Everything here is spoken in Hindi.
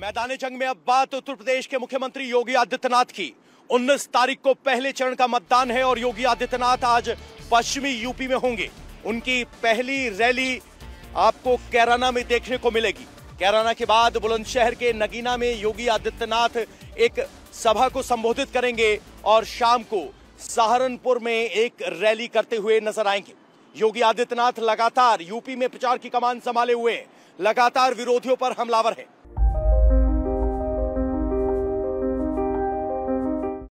मैदान जंग में अब बात उत्तर प्रदेश के मुख्यमंत्री योगी आदित्यनाथ की। 19 तारीख को पहले चरण का मतदान है और योगी आदित्यनाथ आज पश्चिमी यूपी में होंगे। उनकी पहली रैली आपको कैराना में देखने को मिलेगी। कैराना के बाद बुलंदशहर के नगीना में योगी आदित्यनाथ एक सभा को संबोधित करेंगे और शाम को सहारनपुर में एक रैली करते हुए नज़र आएँगे। योगी आदित्यनाथ लगातार यूपी में प्रचार की कमान संभाले हुए लगातार विरोधियों पर हमलावर है।